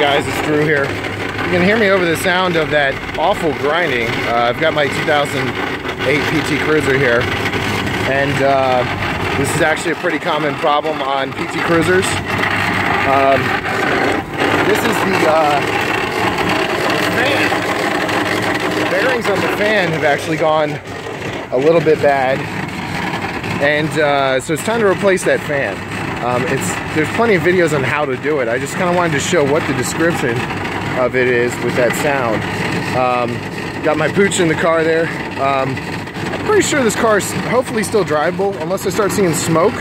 Guys, it's Drew here. You can hear me over the sound of that awful grinding. Uh, I've got my 2008 PT Cruiser here, and uh, this is actually a pretty common problem on PT Cruisers. Um, this is the uh, fan. The bearings on the fan have actually gone a little bit bad, and uh, so it's time to replace that fan. Um, it's there's plenty of videos on how to do it. I just kind of wanted to show what the description of it is with that sound. Um, got my pooch in the car there. Um, I'm pretty sure this car is hopefully still drivable unless I start seeing smoke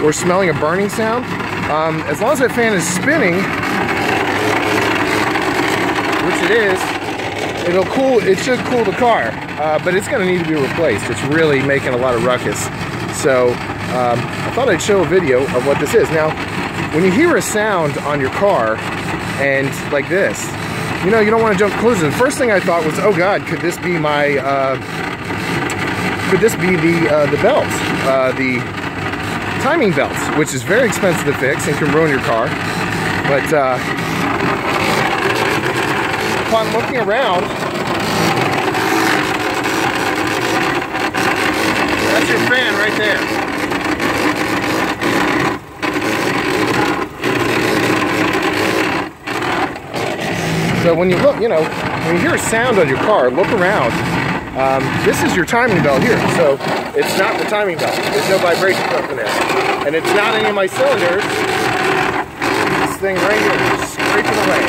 or smelling a burning sound. Um, as long as that fan is spinning, which it is, it'll cool. It should cool the car, uh, but it's going to need to be replaced. It's really making a lot of ruckus. So um, thought I'd show a video of what this is. Now, when you hear a sound on your car and like this, you know, you don't want to jump conclusions. First thing I thought was, oh God, could this be my, uh, could this be the, uh, the belt, uh, the timing belts, which is very expensive to fix and can ruin your car. But uh, upon looking around, that's your fan right there. So when you look, you know, when you hear a sound on your car, look around. Um, this is your timing belt here. So it's not the timing belt. There's no vibration coming there. And it's not any of my cylinders. This thing right here is scraping away.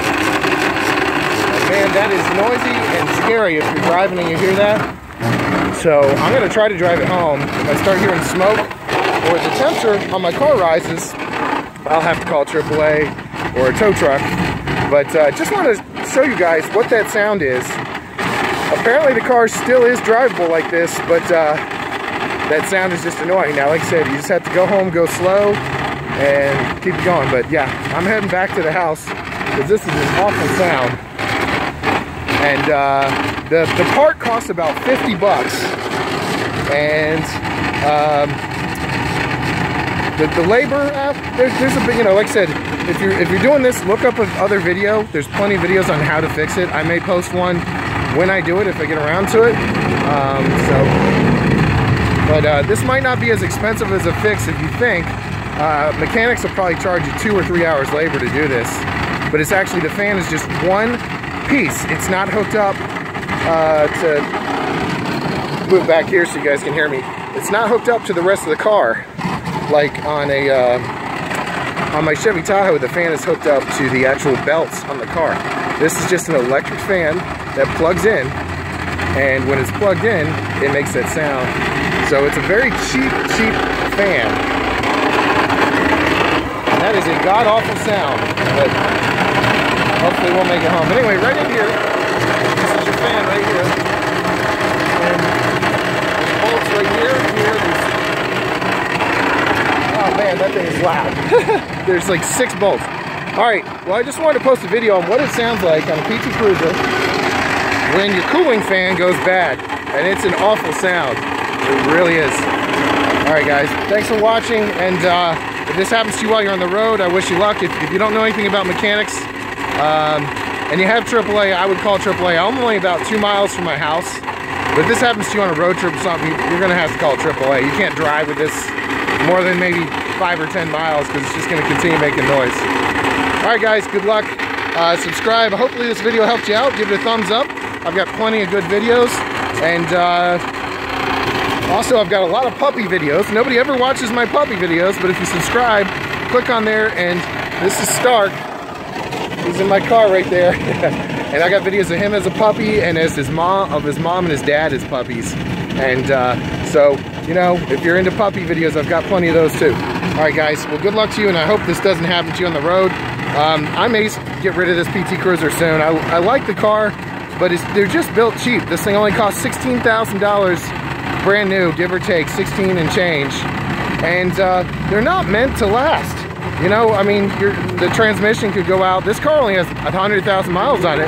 Man, that is noisy and scary if you're driving and you hear that. So I'm gonna try to drive it home. If I start hearing smoke or the temperature on my car rises, I'll have to call AAA or a tow truck. But uh, just want to show you guys what that sound is. Apparently the car still is drivable like this, but uh, that sound is just annoying. Now, like I said, you just have to go home, go slow, and keep going. But yeah, I'm heading back to the house because this is an awful sound. And uh, the, the part costs about 50 bucks. And um, the, the labor, uh, there's, there's a you know, like I said, if you're if you're doing this, look up another video. There's plenty of videos on how to fix it. I may post one when I do it if I get around to it. Um, so, but uh, this might not be as expensive as a fix if you think. Uh, mechanics will probably charge you two or three hours labor to do this, but it's actually the fan is just one piece. It's not hooked up uh, to move back here so you guys can hear me. It's not hooked up to the rest of the car like on a uh, on my Chevy Tahoe, the fan is hooked up to the actual belts on the car. This is just an electric fan that plugs in, and when it's plugged in, it makes that sound. So it's a very cheap, cheap fan. And that is a god-awful sound, but hopefully we'll make it home. But anyway, right in here, this is your fan right here. And bolts right here, here, Oh man, that thing is loud. There's like six bolts. All right, well I just wanted to post a video on what it sounds like on a PT Cruiser when your cooling fan goes bad. And it's an awful sound. It really is. All right guys, thanks for watching. And uh, if this happens to you while you're on the road, I wish you luck. If, if you don't know anything about mechanics, um, and you have AAA, I would call AAA. I'm only about two miles from my house. But if this happens to you on a road trip or something, you're gonna have to call AAA. You can't drive with this more than maybe five or 10 miles because it's just going to continue making noise. All right, guys, good luck. Uh, subscribe. Hopefully this video helped you out. Give it a thumbs up. I've got plenty of good videos. And uh, also, I've got a lot of puppy videos. Nobody ever watches my puppy videos, but if you subscribe, click on there. And this is Stark. He's in my car right there. and I got videos of him as a puppy and as his mom, of his mom and his dad as puppies. And uh, so you know, if you're into puppy videos, I've got plenty of those too. All right, guys, well, good luck to you, and I hope this doesn't happen to you on the road. Um, I may get rid of this PT Cruiser soon. I, I like the car, but they're just built cheap. This thing only costs $16,000 brand new, give or take, 16 and change. And uh, they're not meant to last. You know, I mean, the transmission could go out. This car only has 100,000 miles on it,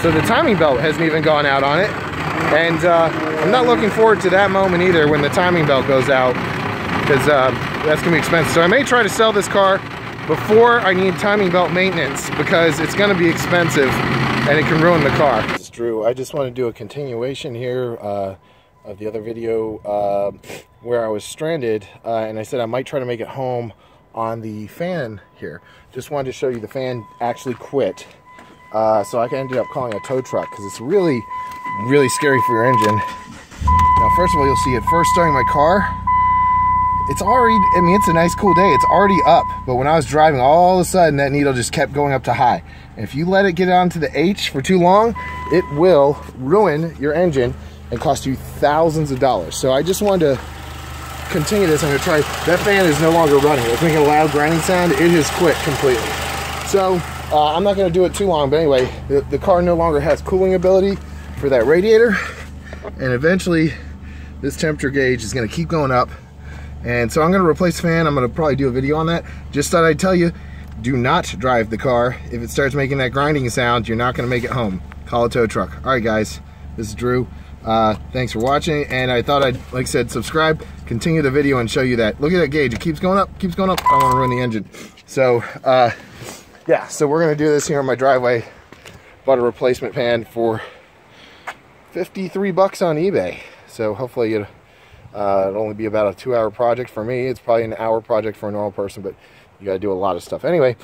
so the timing belt hasn't even gone out on it. And uh, I'm not looking forward to that moment either when the timing belt goes out because uh, that's gonna be expensive. So I may try to sell this car before I need timing belt maintenance because it's to be expensive and it can ruin the car. Drew. I just want to do a continuation here uh, of the other video uh, where I was stranded uh, and I said I might try to make it home on the fan here. Just wanted to show you the fan actually quit. Uh, so I ended up calling a tow truck because it's really, really scary for your engine. Now, first of all, you'll see it first starting my car it's already, I mean, it's a nice cool day. It's already up. But when I was driving, all of a sudden that needle just kept going up to high. If you let it get onto the H for too long, it will ruin your engine and cost you thousands of dollars. So I just wanted to continue this. I'm gonna try, that fan is no longer running. It's making a loud grinding sound. It has quit completely. So uh, I'm not gonna do it too long, but anyway, the, the car no longer has cooling ability for that radiator. And eventually this temperature gauge is gonna keep going up and so I'm gonna replace fan. I'm gonna probably do a video on that. Just thought I'd tell you, do not drive the car. If it starts making that grinding sound, you're not gonna make it home. Call a tow truck. All right, guys, this is Drew. Uh, thanks for watching, and I thought I'd, like I said, subscribe, continue the video and show you that. Look at that gauge, it keeps going up, keeps going up. I don't wanna ruin the engine. So, uh, yeah, so we're gonna do this here in my driveway. Bought a replacement fan for 53 bucks on eBay. So hopefully you uh, it'll only be about a two hour project for me. It's probably an hour project for a normal person, but you got to do a lot of stuff. Anyway,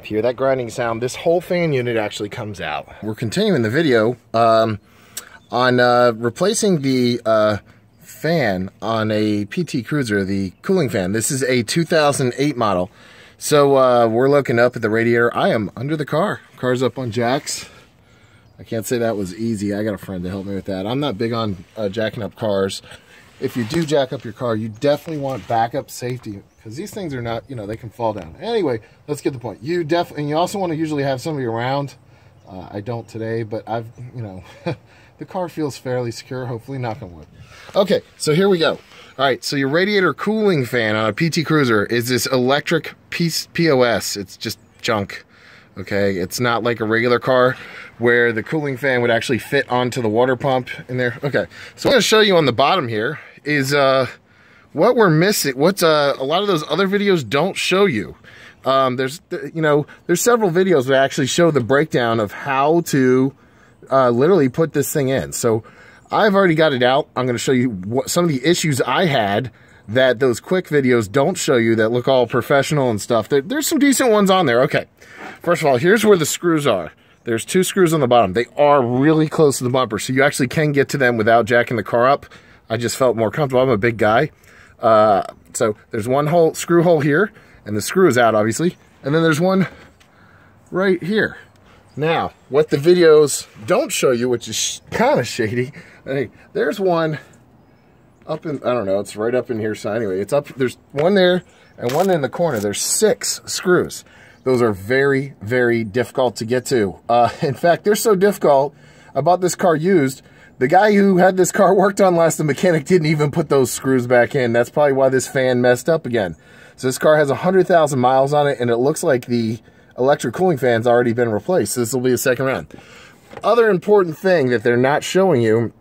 if you hear that grinding sound, this whole fan unit actually comes out. We're continuing the video um, on uh, replacing the uh, fan on a PT Cruiser, the cooling fan. This is a 2008 model. So uh, we're looking up at the radiator. I am under the car. Car's up on jacks. I can't say that was easy. I got a friend to help me with that. I'm not big on uh, jacking up cars if you do jack up your car, you definitely want backup safety because these things are not, you know, they can fall down. Anyway, let's get the point. You definitely, and you also want to usually have somebody around. Uh, I don't today, but I've, you know, the car feels fairly secure, hopefully, knock on wood. Okay, so here we go. All right, so your radiator cooling fan on a PT Cruiser is this electric POS. It's just junk, okay? It's not like a regular car where the cooling fan would actually fit onto the water pump in there. Okay, so I'm gonna show you on the bottom here is uh, what we're missing, what uh, a lot of those other videos don't show you. Um, there's, you know, there's several videos that actually show the breakdown of how to uh, literally put this thing in. So I've already got it out. I'm to show you what some of the issues I had that those quick videos don't show you that look all professional and stuff. There, there's some decent ones on there. Okay. First of all, here's where the screws are. There's two screws on the bottom. They are really close to the bumper, so you actually can get to them without jacking the car up. I just felt more comfortable. I'm a big guy. Uh, so there's one hole, screw hole here, and the screw is out, obviously. And then there's one right here. Now, what the videos don't show you, which is kind of shady, hey, there's one up in, I don't know, it's right up in here. So anyway, it's up, there's one there and one in the corner. There's six screws. Those are very, very difficult to get to. Uh, in fact, they're so difficult. I bought this car used the guy who had this car worked on last, the mechanic didn't even put those screws back in. That's probably why this fan messed up again. So this car has 100,000 miles on it, and it looks like the electric cooling fan's already been replaced. This will be a second round. Other important thing that they're not showing you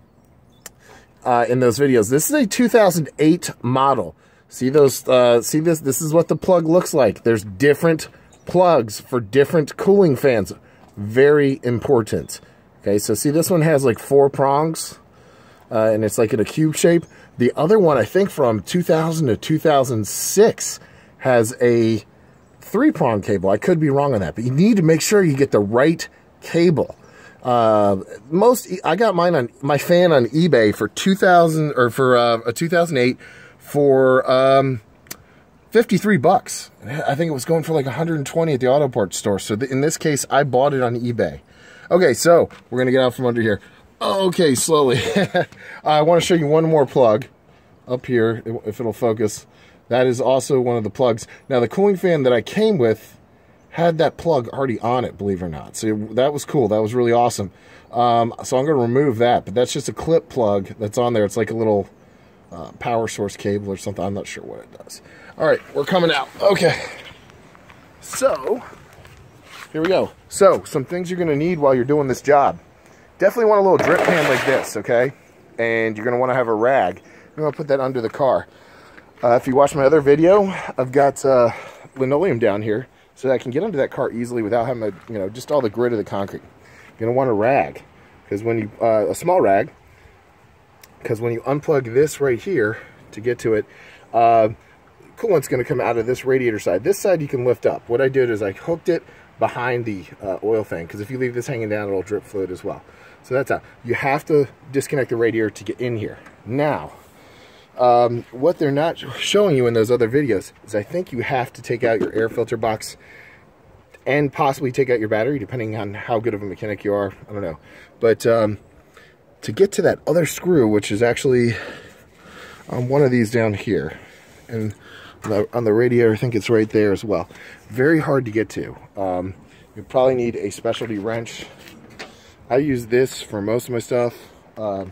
uh, in those videos, this is a 2008 model. See those? Uh, see this? This is what the plug looks like. There's different plugs for different cooling fans. Very important. Okay, so see this one has like four prongs uh, and it's like in a cube shape. The other one, I think from 2000 to 2006, has a three prong cable. I could be wrong on that, but you need to make sure you get the right cable. Uh, most I got mine on my fan on eBay for 2000 or for uh, a 2008 for um, 53 bucks. I think it was going for like 120 at the auto parts store. So in this case, I bought it on eBay. Okay, so we're to get out from under here. Okay, slowly. I want to show you one more plug up here, if it'll focus. That is also one of the plugs. Now, the cooling fan that I came with had that plug already on it, believe it or not. So that was cool. That was really awesome. Um, so I'm going to remove that, but that's just a clip plug that's on there. It's like a little uh, power source cable or something. I'm not sure what it does. All right, we're coming out. Okay. So, here we go. So, some things you're going to need while you're doing this job. Definitely want a little drip pan like this, okay? And you're going to want to have a rag. I'm going to put that under the car. Uh, if you watch my other video, I've got uh, linoleum down here so I can get under that car easily without having, a, you know, just all the grit of the concrete. You're going to want a rag because when you, uh, a small rag, because when you unplug this right here to get to it, uh, coolant's going to come out of this radiator side. This side you can lift up. What I did is I hooked it behind the uh, oil thing because if you leave this hanging down, it'll drip fluid as well. So that's how. You have to disconnect the radiator to get in here. Now, um, what they're not showing you in those other videos is I think you have to take out your air filter box and possibly take out your battery, depending on how good of a mechanic you are. I don't know. But um, to get to that other screw, which is actually on one of these down here, and on the, on the radiator, I think it's right there as well. Very hard to get to. Um, you probably need a specialty wrench. I use this for most of my stuff, uh,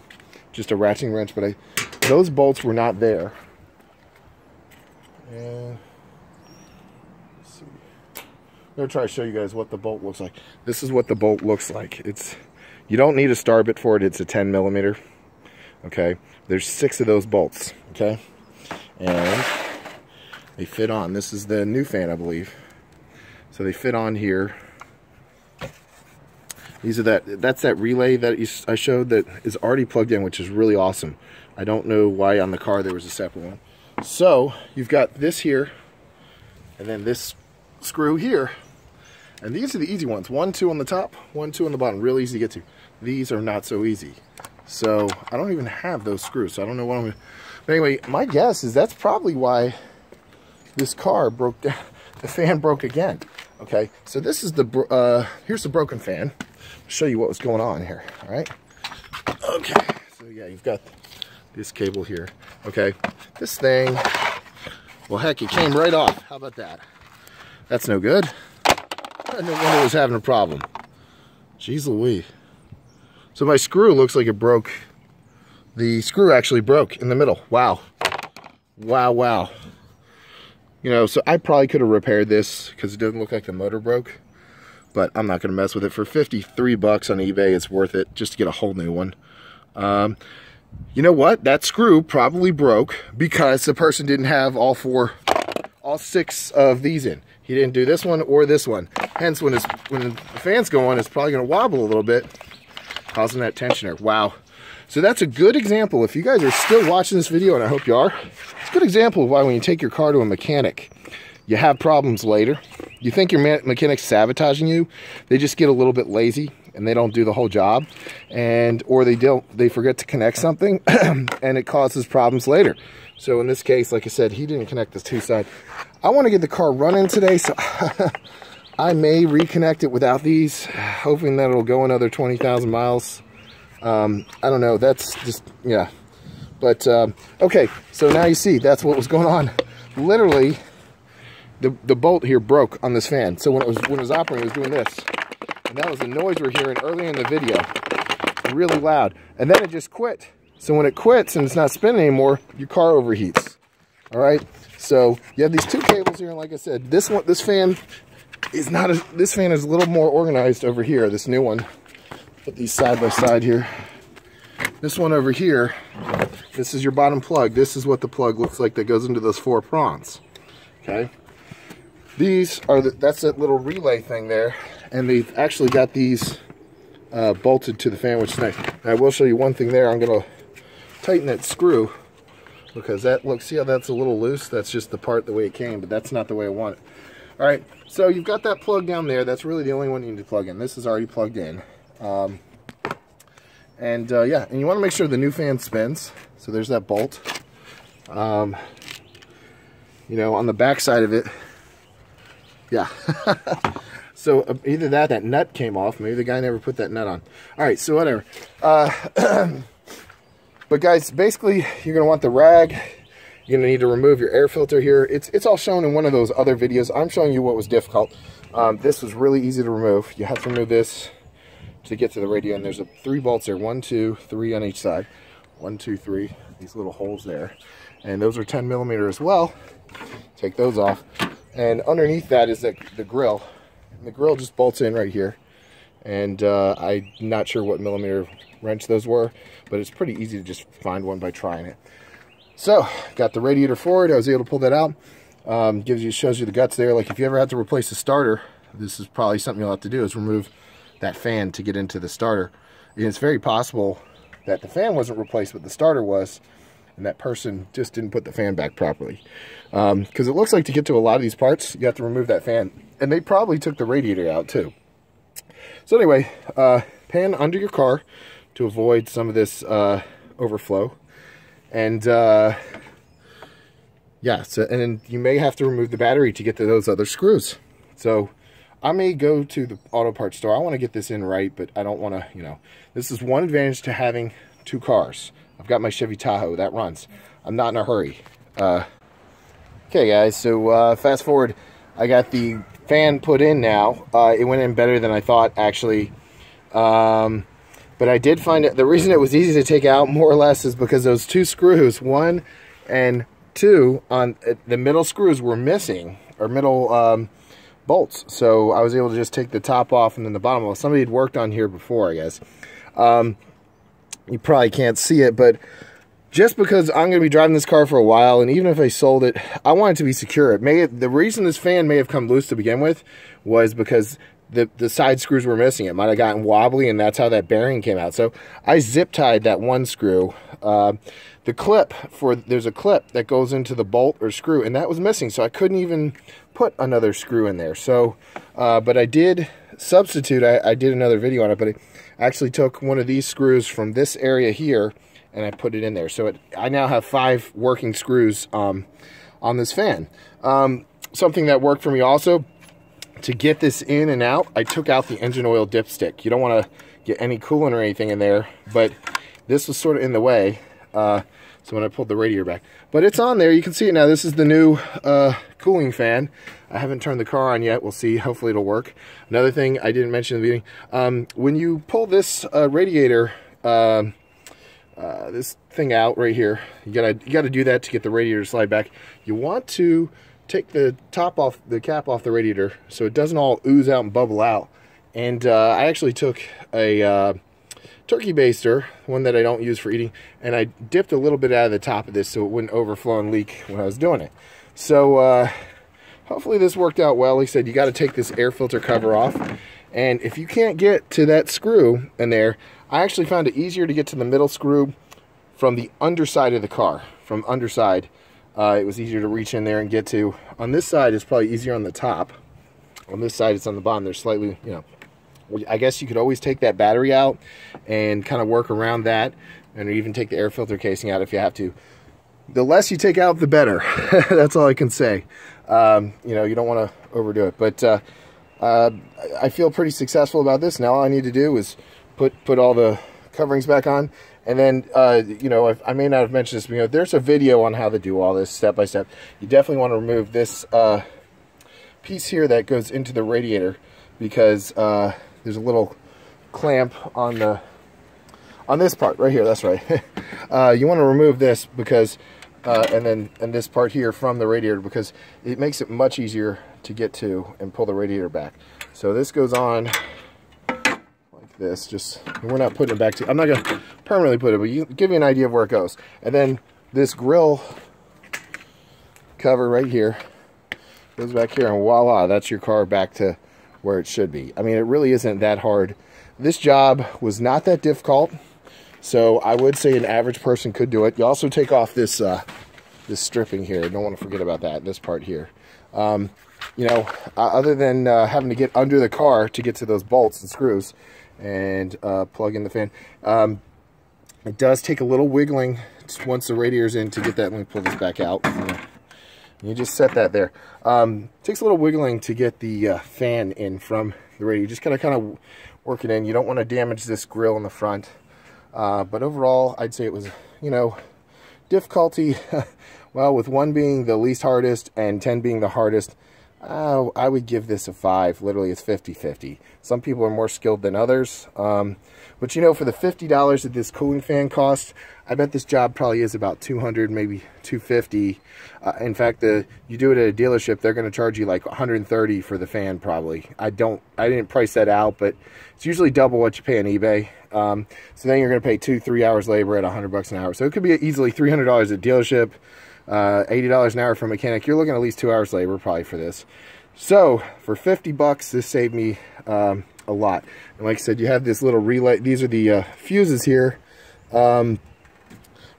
just a ratcheting wrench, but I those bolts were not there. And see. I'm gonna try to show you guys what the bolt looks like. This is what the bolt looks like. It's you don't need a star bit for it. It's a 10 millimeter. Okay, there's six of those bolts. Okay, and they fit on. This is the new fan, I believe. So they fit on here. These are that, that's that relay that you, I showed that is already plugged in, which is really awesome. I don't know why on the car there was a separate one. So you've got this here, and then this screw here. And these are the easy ones. One, two on the top, one, two on the bottom. Real easy to get to. These are not so easy. So I don't even have those screws. So I don't know what I'm gonna... But anyway, my guess is that's probably why this car broke down. The fan broke again. Okay, so this is the, uh, here's the broken fan. I'll show you what was going on here, all right? Okay, so yeah, you've got this cable here. Okay, this thing, well, heck, it came right off. How about that? That's no good. I no wonder it was having a problem. Jeez Louise. So my screw looks like it broke. The screw actually broke in the middle. Wow. Wow, wow. You know, so I probably could have repaired this because it doesn't look like the motor broke. But I'm not going to mess with it. For 53 bucks on eBay, it's worth it just to get a whole new one. Um, you know what? That screw probably broke because the person didn't have all four, all six of these in. He didn't do this one or this one. Hence, when, his, when the fan's going, it's probably going to wobble a little bit, causing that tensioner. Wow. So that's a good example. If you guys are still watching this video, and I hope you are, it's a good example of why when you take your car to a mechanic, you have problems later. You think your mechanic's sabotaging you, they just get a little bit lazy and they don't do the whole job. And, or they don't, they forget to connect something and it causes problems later. So in this case, like I said, he didn't connect the two side. I want to get the car running today, so I may reconnect it without these, hoping that it'll go another 20,000 miles. Um, I don't know, that's just, yeah. But, um, okay, so now you see, that's what was going on. Literally, the, the bolt here broke on this fan. So when it was when it was operating, it was doing this. And that was the noise we're hearing earlier in the video. Really loud. And then it just quit. So when it quits and it's not spinning anymore, your car overheats. All right. So you have these two cables here, and like I said, this one, this fan is not a, this fan is a little more organized over here. This new one. Put these side by side here. This one over here, this is your bottom plug. This is what the plug looks like that goes into those four prongs. Okay. These are the, that's that little relay thing there, and they've actually got these uh, bolted to the fan, which is nice. I will show you one thing there. I'm gonna tighten that screw because that look see how that's a little loose. That's just the part the way it came, but that's not the way I want it. All right, so you've got that plug down there. That's really the only one you need to plug in. This is already plugged in. Um, and uh, yeah, and you want to make sure the new fan spins. So there's that bolt. Um, you know, on the back side of it, yeah. so uh, either that, that nut came off. Maybe the guy never put that nut on. All right, so whatever. Uh, but guys, basically, you're going to want the rag. You're to need to remove your air filter here. It's, it's all shown in one of those other videos. I'm showing you what was difficult. Um, this was really easy to remove. You have to remove this to get to the radio. And there's a, three bolts there. One, two, three on each side. One, two, three. These little holes there. And those are 10 millimeter as well. Take those off. And underneath that is the, the grill. The grill just bolts in right here. And uh, I'm not sure what millimeter wrench those were, but it's pretty easy to just find one by trying it. So, got the radiator forward. I was able to pull that out. Um, gives you shows you the guts there. Like if you ever had to replace the starter, this is probably something you'll have to do is remove that fan to get into the starter. And it's very possible that the fan wasn't replaced, but the starter was, and that person just didn't put the fan back properly. Because um, it looks like to get to a lot of these parts, you have to remove that fan. And they probably took the radiator out too. So anyway, uh, pan under your car to avoid some of this uh, overflow. And uh, yeah, so, and you may have to remove the battery to get to those other screws. So I may go to the auto parts store. I want to get this in right, but I don't want to, you know. This is one advantage to having two cars. I've got my Chevy Tahoe. That runs. I'm not in a hurry. Uh, okay, guys. So uh, fast forward. I got the fan put in now. Uh, it went in better than I thought, actually. Um, but I did find it. The reason it was easy to take out, more or less, is because those two screws, one and two, on uh, the middle screws were missing, or middle... Um, bolts. So I was able to just take the top off and then the bottom off. Somebody had worked on here before, I guess. Um, you probably can't see it, but just because I'm going to be driving this car for a while, and even if I sold it, I want it to be secure. It may the reason this fan may have come loose to begin with was because the, the side screws were missing. It might have gotten wobbly, and that's how that bearing came out. So I zip tied that one screw. Uh, the clip for there's a clip that goes into the bolt or screw, and that was missing. So I couldn't even put another screw in there. So, uh, but I did substitute. I, I, did another video on it, but I actually took one of these screws from this area here, and I put it in there. So it, I now have five working screws um, on this fan. Um, something that worked for me also to get this in and out, I took out the engine oil dipstick. You don't want to get any coolant or anything in there, but this was sort of in the way. Uh, so when I pulled the radiator back. But it's on there. You can see it now. This is the new uh, cooling fan. I haven't turned the car on yet. We'll see. Hopefully it'll work. Another thing I didn't mention in the beginning. Um, when you pull this uh, radiator, uh, this thing out right here, you gotta you gotta do that to get the radiator to slide back. You want to take the top off, the cap off the radiator so it doesn't all ooze out and bubble out. And uh, I actually took a uh, turkey baster, one that I don't use for eating, and I dipped a little bit out of the top of this so it wouldn't overflow and leak when I was doing it. So uh, hopefully this worked out well. He said you got to take this air filter cover off. And if you can't get to that screw in there, I actually found it easier to get to the middle screw from the underside of the car, from underside uh, it was easier to reach in there and get to. On this side, it's probably easier on the top. On this side, it's on the bottom. There's slightly, you know, I guess you could always take that battery out and kind of work around that and even take the air filter casing out if you have to. The less you take out, the better. That's all I can say. Um, you know, you don't want to overdo it. But uh, uh, I feel pretty successful about this. Now all I need to do is put, put all the coverings back on and then, uh, you know, if, I may not have mentioned this, but, you know, there's a video on how to do all this step by step. You definitely want to remove this uh, piece here that goes into the radiator because uh, there's a little clamp on the on this part right here. That's right. Uh, you want to remove this because, uh, and then and this part here from the radiator because it makes it much easier to get to and pull the radiator back. So this goes on like this. Just we're not putting it back to. I'm not gonna permanently put it, but you give you an idea of where it goes. And then this grill cover right here goes back here, and voila, that's your car back to where it should be. I mean, it really isn't that hard. This job was not that difficult, so I would say an average person could do it. You also take off this uh, this stripping here. Don't want to forget about that. This part here. Um, you know, uh, other than uh, having to get under the car to get to those bolts and screws, and uh, plug in the fan. Um, it does take a little wiggling once the radiator's in to get that. Let me pull this back out. You just set that there. Um, takes a little wiggling to get the uh, fan in from the radiator. Just kind of kind of work it in. You don't want to damage this grill in the front. Uh, but overall, I'd say it was, you know, difficulty. well, with one being the least hardest and 10 being the hardest, uh, I would give this a 5. Literally, it's 50-50. Some people are more skilled than others. Um, but, you know, for the $50 that this cooling fan costs, I bet this job probably is about 200 maybe 250 uh, In fact, the you do it at a dealership, they're going to charge you like 130 for the fan probably. I don't, I didn't price that out, but it's usually double what you pay on eBay. Um, so then you're going to pay two, three hours labor at 100 bucks an hour. So it could be easily $300 at dealership, uh, $80 an hour for a mechanic, you're looking at least two hours labor probably for this. So for 50 bucks, this saved me um, a lot. And like I said, you have this little relay. These are the uh, fuses here. Um,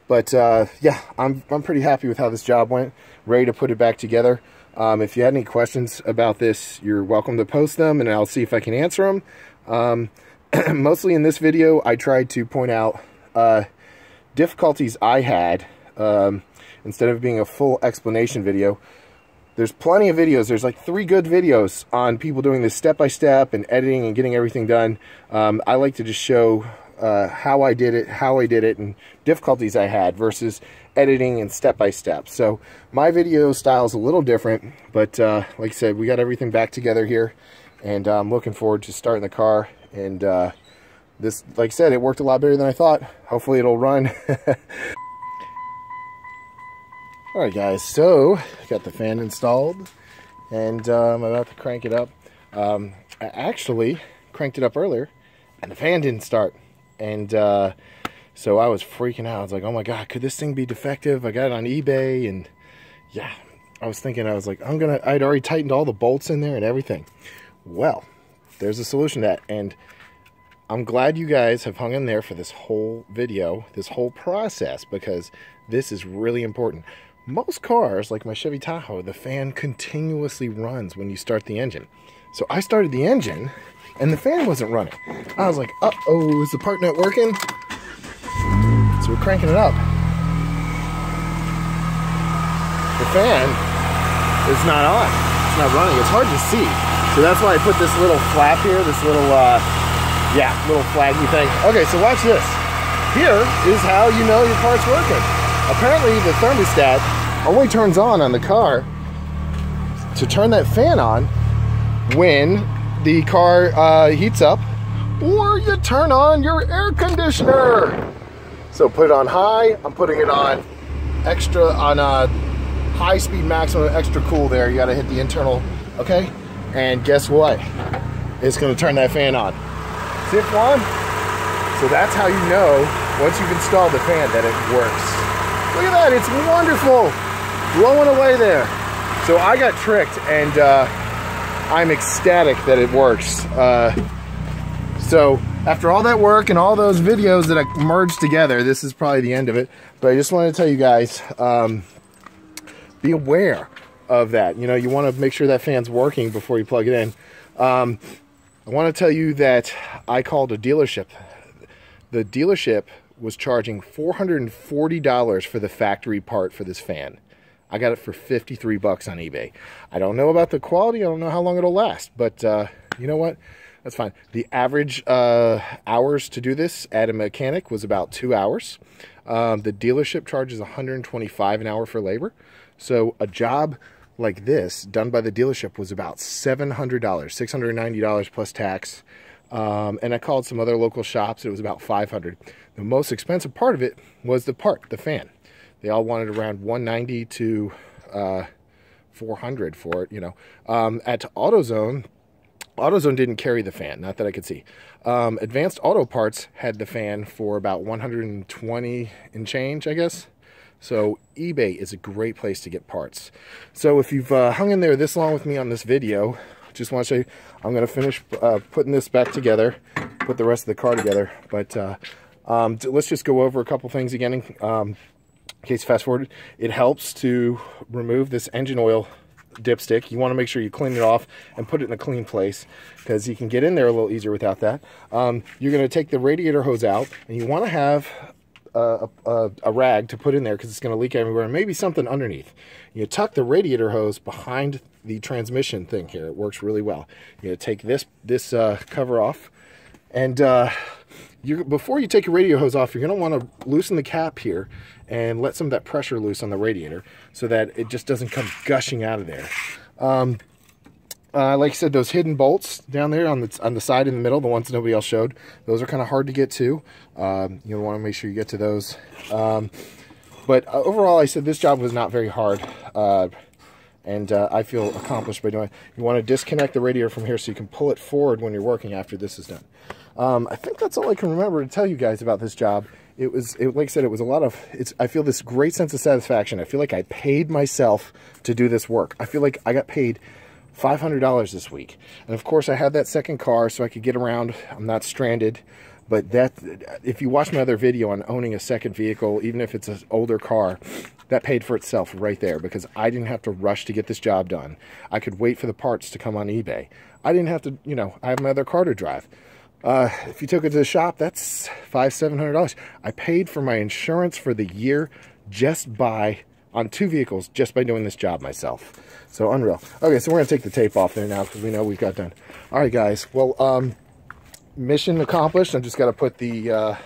but uh, yeah, I'm, I'm pretty happy with how this job went. Ready to put it back together. Um, if you had any questions about this, you're welcome to post them and I'll see if I can answer them. Um, mostly in this video, I tried to point out uh, difficulties I had um, instead of being a full explanation video. There's plenty of videos. There's like three good videos on people doing this step by step and editing and getting everything done. Um, I like to just show uh, how I did it, how I did it, and difficulties I had versus editing and step by step. So my video style is a little different, but uh, like I said, we got everything back together here, and I'm looking forward to starting the car. And uh, this, like I said, it worked a lot better than I thought. Hopefully it'll run. All right, guys, so got the fan installed, and uh, I'm about to crank it up. Um, I actually cranked it up earlier, and the fan didn't start. And uh, so I was freaking out. I was like, oh my God, could this thing be defective? I got it on eBay, and yeah, I was thinking, I was like, I'm gonna, I'd already tightened all the bolts in there and everything. Well, there's a solution to that, and I'm glad you guys have hung in there for this whole video, this whole process, because this is really important. Most cars, like my Chevy Tahoe, the fan continuously runs when you start the engine. So I started the engine, and the fan wasn't running. I was like, uh-oh, is the part not working? So we're cranking it up. The fan is not on. It's not running. It's hard to see. So that's why I put this little flap here, this little, uh, yeah, little flaggy thing. Okay, so watch this. Here is how you know your car's working. Apparently the thermostat only turns on on the car to turn that fan on when the car uh, heats up or you turn on your air conditioner. So put it on high. I'm putting it on extra on a high speed maximum extra cool there. You got to hit the internal, okay? And guess what? It's going to turn that fan on. Zip one. So that's how you know once you've installed the fan that it works. Look at that, it's wonderful. Blowing away there. So I got tricked and uh, I'm ecstatic that it works. Uh, so after all that work and all those videos that I merged together, this is probably the end of it. But I just wanted to tell you guys, um, be aware of that. You know, you want to make sure that fan's working before you plug it in. Um, I want to tell you that I called a dealership. The dealership was charging $440 for the factory part for this fan. I got it for 53 bucks on eBay. I don't know about the quality. I don't know how long it'll last, but uh, you know what? That's fine. The average uh, hours to do this at a mechanic was about two hours. Um, the dealership charges 125 an hour for labor. So a job like this done by the dealership was about $700, $690 plus tax. Um, and I called some other local shops. It was about 500. The most expensive part of it was the part, the fan. They all wanted around 190 to uh, 400 for it, you know. Um, at AutoZone, AutoZone didn't carry the fan, not that I could see. Um, Advanced Auto Parts had the fan for about 120 and change, I guess. So eBay is a great place to get parts. So if you've uh, hung in there this long with me on this video, just want to say I'm going to finish uh, putting this back together, put the rest of the car together. But uh, um, let's just go over a couple things again. Um, in case fast forward, it helps to remove this engine oil dipstick. You want to make sure you clean it off and put it in a clean place because you can get in there a little easier without that. Um, you're going to take the radiator hose out and you want to have a, a, a, rag to put in there because it's going to leak everywhere and maybe something underneath. You tuck the radiator hose behind the transmission thing here. It works really well. You take this this uh, cover off and uh, you before you take your radio hose off, you're going to want to loosen the cap here and let some of that pressure loose on the radiator so that it just doesn't come gushing out of there. Um, uh, like I said, those hidden bolts down there on the on the side in the middle, the ones nobody else showed, those are kind of hard to get to. Um, you'll want to make sure you get to those. Um, but uh, overall, I said this job was not very hard, uh, and uh, I feel accomplished by doing it. You want to disconnect the radiator from here so you can pull it forward when you're working after this is done. Um, I think that's all I can remember to tell you guys about this job. it was it, like I said, it was a lot of it's I feel this great sense of satisfaction. I feel like I paid myself to do this work. I feel like I got paid $500 this week. And of course I had that second car so I could get around. I'm not stranded. But that if you watch my other video on owning a second vehicle, even if it's an older car, that paid for itself right there because I didn't have to rush to get this job done. I could wait for the parts to come on eBay. I didn't have to, you know, I have my other car to drive. Uh, if you took it to the shop, that's five, seven hundred dollars. I paid for my insurance for the year just by on two vehicles just by doing this job myself. So unreal. Okay, so we're gonna take the tape off there now because we know we've got done. All right, guys. Well, um, mission accomplished. I'm just got to put the uh,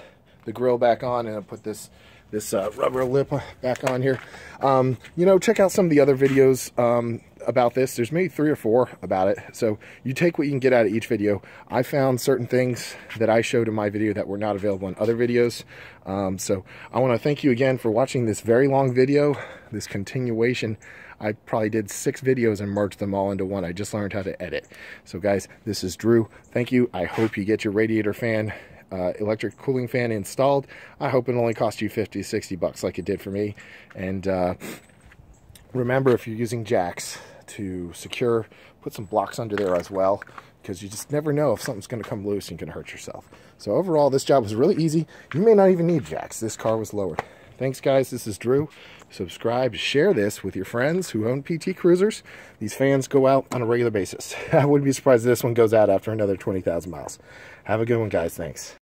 the grill back on and I'll put this this uh, rubber lip back on here. Um, you know, check out some of the other videos um, about this. There's maybe three or four about it. So you take what you can get out of each video. I found certain things that I showed in my video that were not available in other videos. Um, so I want to thank you again for watching this very long video, this continuation. I probably did six videos and merged them all into one. I just learned how to edit. So guys, this is Drew. Thank you. I hope you get your radiator fan uh, electric cooling fan installed. I hope it only cost you 50, 60 bucks like it did for me. And uh, remember, if you're using jacks to secure, put some blocks under there as well because you just never know if something's going to come loose and you can hurt yourself. So overall, this job was really easy. You may not even need jacks. This car was lowered. Thanks, guys. This is Drew. Subscribe, share this with your friends who own PT Cruisers. These fans go out on a regular basis. I wouldn't be surprised if this one goes out after another 20,000 miles. Have a good one, guys. Thanks.